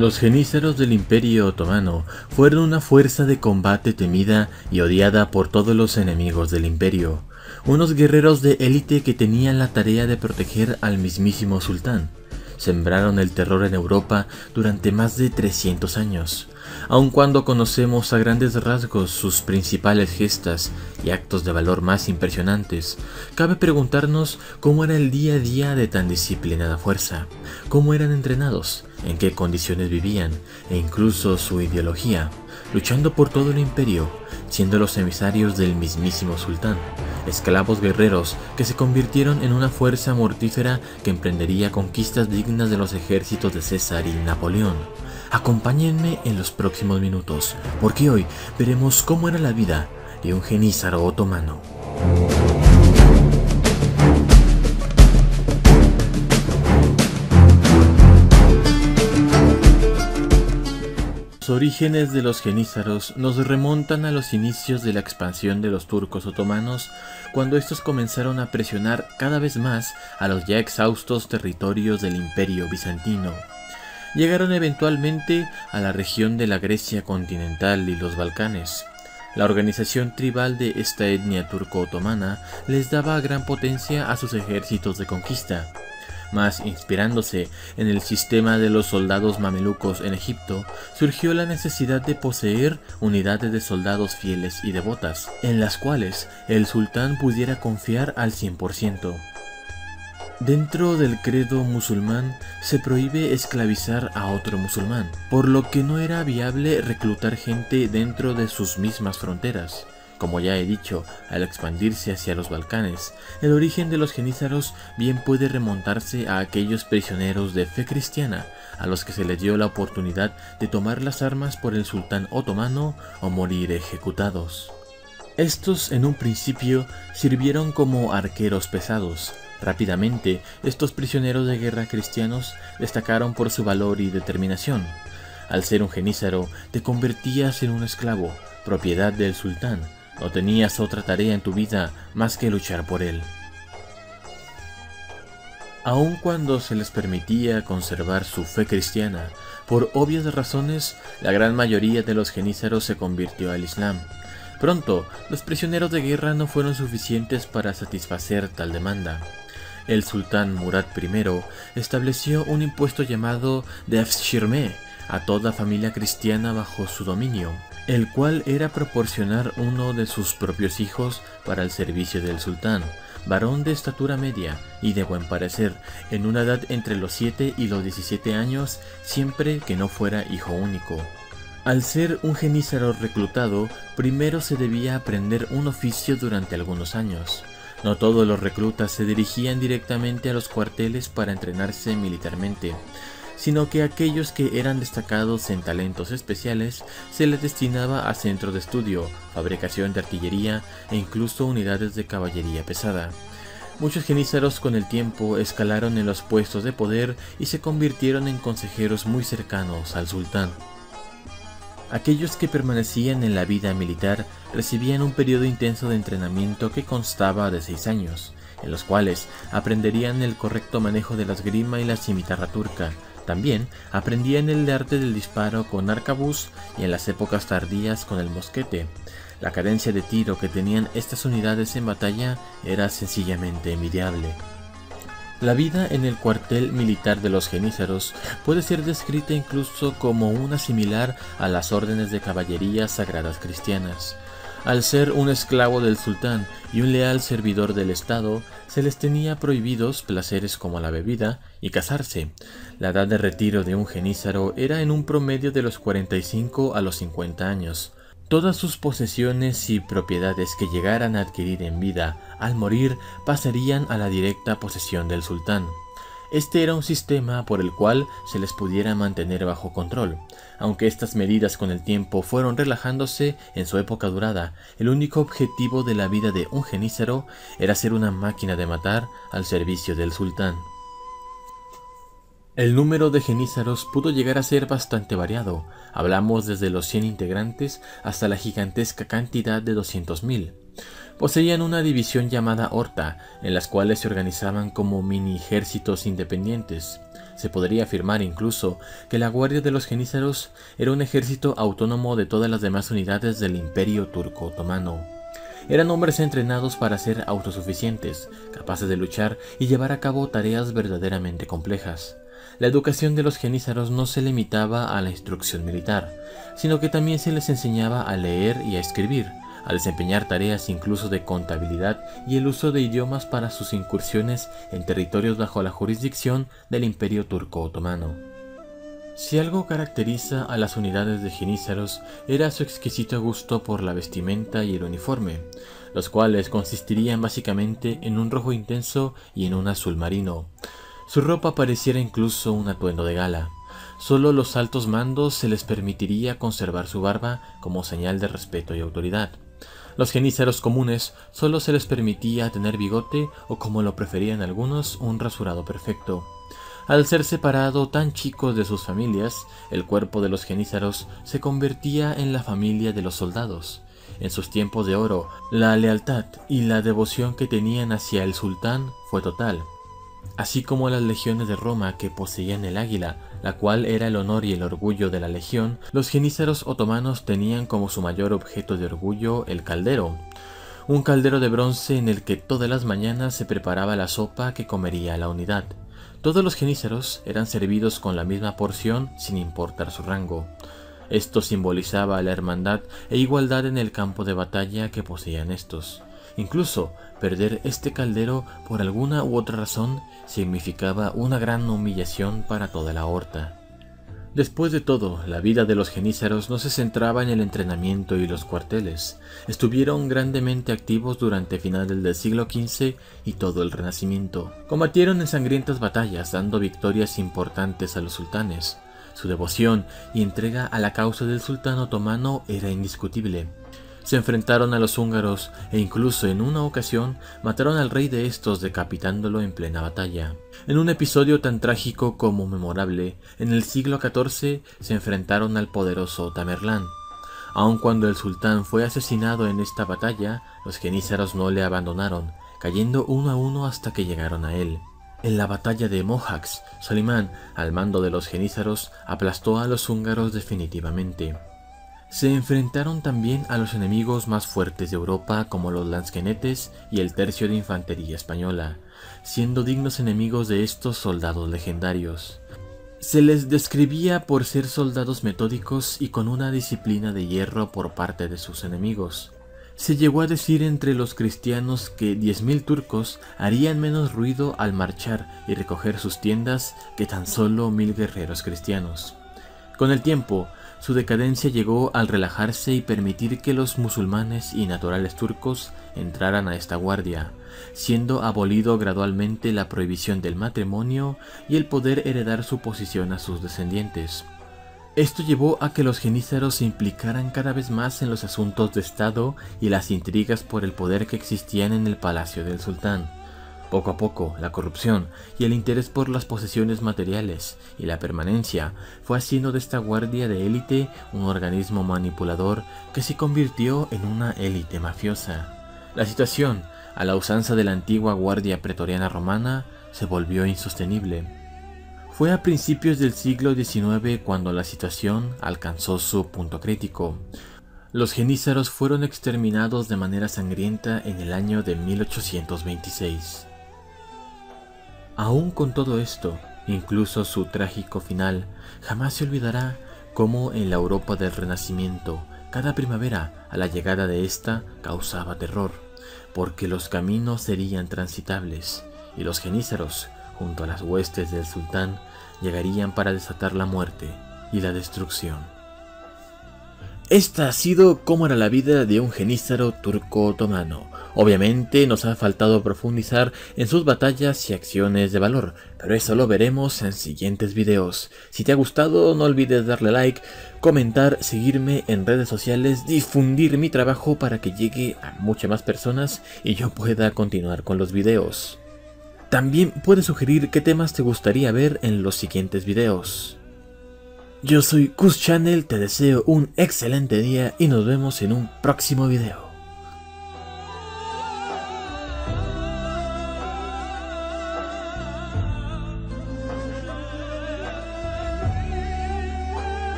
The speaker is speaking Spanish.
Los genízaros del Imperio Otomano fueron una fuerza de combate temida y odiada por todos los enemigos del imperio, unos guerreros de élite que tenían la tarea de proteger al mismísimo sultán. Sembraron el terror en Europa durante más de 300 años, aun cuando conocemos a grandes rasgos sus principales gestas y actos de valor más impresionantes, cabe preguntarnos cómo era el día a día de tan disciplinada fuerza, cómo eran entrenados, en qué condiciones vivían e incluso su ideología, luchando por todo el imperio, siendo los emisarios del mismísimo sultán, esclavos guerreros que se convirtieron en una fuerza mortífera que emprendería conquistas dignas de los ejércitos de César y Napoleón. Acompáñenme en los próximos minutos, porque hoy veremos cómo era la vida de un genízaro otomano. Los orígenes de los genízaros nos remontan a los inicios de la expansión de los turcos otomanos, cuando estos comenzaron a presionar cada vez más a los ya exhaustos territorios del imperio bizantino. Llegaron eventualmente a la región de la Grecia continental y los Balcanes. La organización tribal de esta etnia turco-otomana les daba gran potencia a sus ejércitos de conquista más inspirándose en el sistema de los soldados mamelucos en Egipto, surgió la necesidad de poseer unidades de soldados fieles y devotas, en las cuales el sultán pudiera confiar al 100%. Dentro del credo musulmán se prohíbe esclavizar a otro musulmán, por lo que no era viable reclutar gente dentro de sus mismas fronteras. Como ya he dicho, al expandirse hacia los Balcanes, el origen de los genízaros bien puede remontarse a aquellos prisioneros de fe cristiana, a los que se les dio la oportunidad de tomar las armas por el sultán otomano o morir ejecutados. Estos en un principio sirvieron como arqueros pesados. Rápidamente, estos prisioneros de guerra cristianos destacaron por su valor y determinación. Al ser un genízaro, te convertías en un esclavo, propiedad del sultán, no tenías otra tarea en tu vida más que luchar por él. Aun cuando se les permitía conservar su fe cristiana, por obvias razones, la gran mayoría de los genízaros se convirtió al Islam. Pronto, los prisioneros de guerra no fueron suficientes para satisfacer tal demanda. El sultán Murad I estableció un impuesto llamado Defshirme a toda familia cristiana bajo su dominio el cual era proporcionar uno de sus propios hijos para el servicio del sultán, varón de estatura media y de buen parecer, en una edad entre los 7 y los 17 años, siempre que no fuera hijo único. Al ser un genízaro reclutado, primero se debía aprender un oficio durante algunos años. No todos los reclutas se dirigían directamente a los cuarteles para entrenarse militarmente, sino que aquellos que eran destacados en talentos especiales se les destinaba a centros de estudio, fabricación de artillería e incluso unidades de caballería pesada. Muchos genízaros con el tiempo escalaron en los puestos de poder y se convirtieron en consejeros muy cercanos al sultán. Aquellos que permanecían en la vida militar recibían un periodo intenso de entrenamiento que constaba de seis años, en los cuales aprenderían el correcto manejo de la esgrima y la cimitarra turca, también aprendían el arte del disparo con arcabuz y en las épocas tardías con el mosquete. La cadencia de tiro que tenían estas unidades en batalla era sencillamente envidiable. La vida en el cuartel militar de los genízaros puede ser descrita incluso como una similar a las órdenes de caballería sagradas cristianas. Al ser un esclavo del sultán y un leal servidor del Estado, se les tenía prohibidos placeres como la bebida y casarse. La edad de retiro de un genízaro era en un promedio de los 45 a los 50 años. Todas sus posesiones y propiedades que llegaran a adquirir en vida al morir pasarían a la directa posesión del sultán. Este era un sistema por el cual se les pudiera mantener bajo control. Aunque estas medidas con el tiempo fueron relajándose en su época durada, el único objetivo de la vida de un genízaro era ser una máquina de matar al servicio del sultán. El número de genízaros pudo llegar a ser bastante variado. Hablamos desde los 100 integrantes hasta la gigantesca cantidad de 200.000. Poseían una división llamada Horta, en las cuales se organizaban como mini ejércitos independientes. Se podría afirmar incluso que la Guardia de los Genízaros era un ejército autónomo de todas las demás unidades del Imperio Turco Otomano. Eran hombres entrenados para ser autosuficientes, capaces de luchar y llevar a cabo tareas verdaderamente complejas. La educación de los genízaros no se limitaba a la instrucción militar, sino que también se les enseñaba a leer y a escribir, a desempeñar tareas incluso de contabilidad y el uso de idiomas para sus incursiones en territorios bajo la jurisdicción del Imperio Turco Otomano. Si algo caracteriza a las unidades de genízaros era su exquisito gusto por la vestimenta y el uniforme, los cuales consistirían básicamente en un rojo intenso y en un azul marino. Su ropa pareciera incluso un atuendo de gala. Solo los altos mandos se les permitiría conservar su barba como señal de respeto y autoridad. Los genízaros comunes solo se les permitía tener bigote o como lo preferían algunos, un rasurado perfecto. Al ser separado tan chicos de sus familias, el cuerpo de los genízaros se convertía en la familia de los soldados. En sus tiempos de oro, la lealtad y la devoción que tenían hacia el sultán fue total, así como las legiones de Roma que poseían el águila, la cual era el honor y el orgullo de la legión, los genízaros otomanos tenían como su mayor objeto de orgullo el caldero, un caldero de bronce en el que todas las mañanas se preparaba la sopa que comería la unidad. Todos los genízaros eran servidos con la misma porción sin importar su rango. Esto simbolizaba la hermandad e igualdad en el campo de batalla que poseían estos. Incluso perder este caldero por alguna u otra razón significaba una gran humillación para toda la horta. Después de todo, la vida de los genízaros no se centraba en el entrenamiento y los cuarteles. Estuvieron grandemente activos durante finales del siglo XV y todo el Renacimiento. Combatieron en sangrientas batallas, dando victorias importantes a los sultanes. Su devoción y entrega a la causa del sultán otomano era indiscutible. Se enfrentaron a los húngaros e incluso en una ocasión mataron al rey de estos decapitándolo en plena batalla. En un episodio tan trágico como memorable, en el siglo XIV se enfrentaron al poderoso Tamerlán. Aun cuando el sultán fue asesinado en esta batalla, los genízaros no le abandonaron, cayendo uno a uno hasta que llegaron a él. En la batalla de Mohacs, Solimán, al mando de los genízaros, aplastó a los húngaros definitivamente. Se enfrentaron también a los enemigos más fuertes de Europa como los lansquenetes y el tercio de infantería española, siendo dignos enemigos de estos soldados legendarios. Se les describía por ser soldados metódicos y con una disciplina de hierro por parte de sus enemigos. Se llegó a decir entre los cristianos que 10.000 turcos harían menos ruido al marchar y recoger sus tiendas que tan solo mil guerreros cristianos. Con el tiempo, su decadencia llegó al relajarse y permitir que los musulmanes y naturales turcos entraran a esta guardia, siendo abolido gradualmente la prohibición del matrimonio y el poder heredar su posición a sus descendientes. Esto llevó a que los genízaros se implicaran cada vez más en los asuntos de Estado y las intrigas por el poder que existían en el palacio del sultán. Poco a poco, la corrupción y el interés por las posesiones materiales y la permanencia fue haciendo de esta guardia de élite un organismo manipulador que se convirtió en una élite mafiosa. La situación, a la usanza de la antigua guardia pretoriana romana, se volvió insostenible. Fue a principios del siglo XIX cuando la situación alcanzó su punto crítico. Los genízaros fueron exterminados de manera sangrienta en el año de 1826. Aún con todo esto, incluso su trágico final, jamás se olvidará cómo en la Europa del Renacimiento, cada primavera a la llegada de esta causaba terror, porque los caminos serían transitables y los genízaros, junto a las huestes del sultán, llegarían para desatar la muerte y la destrucción. Esta ha sido cómo era la vida de un genízaro turco-otomano. Obviamente nos ha faltado profundizar en sus batallas y acciones de valor, pero eso lo veremos en siguientes videos. Si te ha gustado no olvides darle like, comentar, seguirme en redes sociales, difundir mi trabajo para que llegue a muchas más personas y yo pueda continuar con los videos. También puedes sugerir qué temas te gustaría ver en los siguientes videos. Yo soy Kus Channel, te deseo un excelente día y nos vemos en un próximo video.